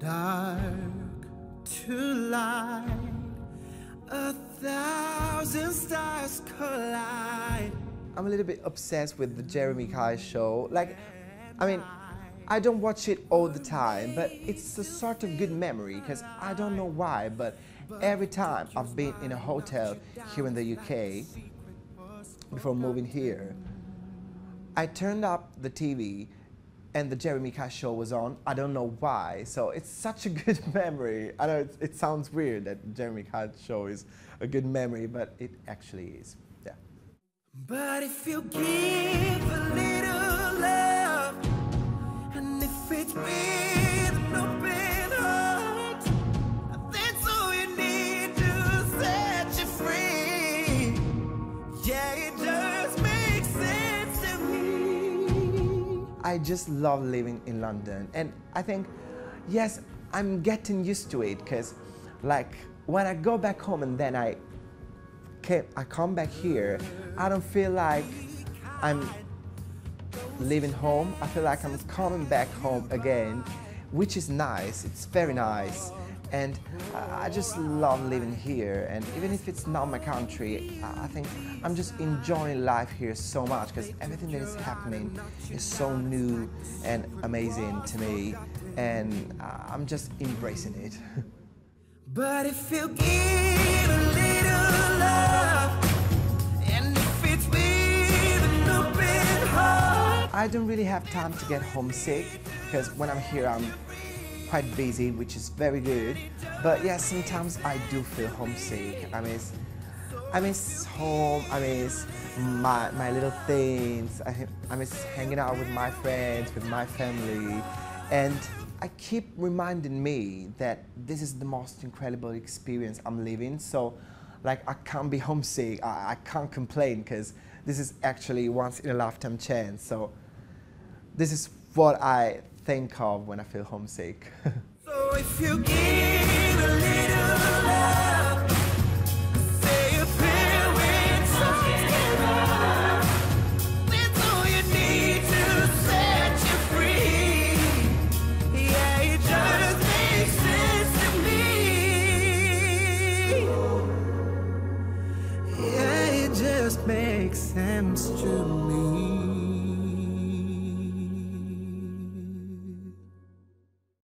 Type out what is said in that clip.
dark to light, a thousand stars collide. I'm a little bit obsessed with the Jeremy Kyle show. Like, I mean, I don't watch it all the time, but it's a sort of good memory because I don't know why, but every time I've been in a hotel here in the UK before moving here, I turned up the TV and the Jeremy Kyle show was on. I don't know why. So it's such a good memory. I know it, it sounds weird that Jeremy Kyle show is a good memory, but it actually is. Yeah. But if you give a little I just love living in London. And I think, yes, I'm getting used to it because, like, when I go back home and then I came, I come back here, I don't feel like I'm leaving home. I feel like I'm coming back home again, which is nice. It's very nice. And I just love living here. And even if it's not my country, I think I'm just enjoying life here so much because everything that is happening is so new and amazing to me. And I'm just embracing it. But if you give a little love, and if it's with an open heart. I don't really have time to get homesick because when I'm here, I'm quite busy, which is very good. But yeah, sometimes I do feel homesick. I miss, I miss home. I miss my my little things. I, I miss hanging out with my friends, with my family, and I keep reminding me that this is the most incredible experience I'm living. So, like, I can't be homesick. I, I can't complain because this is actually once in a lifetime chance. So, this is what I think of when I feel homesick. So if you give a little love, say a prayer when something's. That's all you need to set you free. Yeah, it just makes sense to me. Yeah, it just makes sense to me.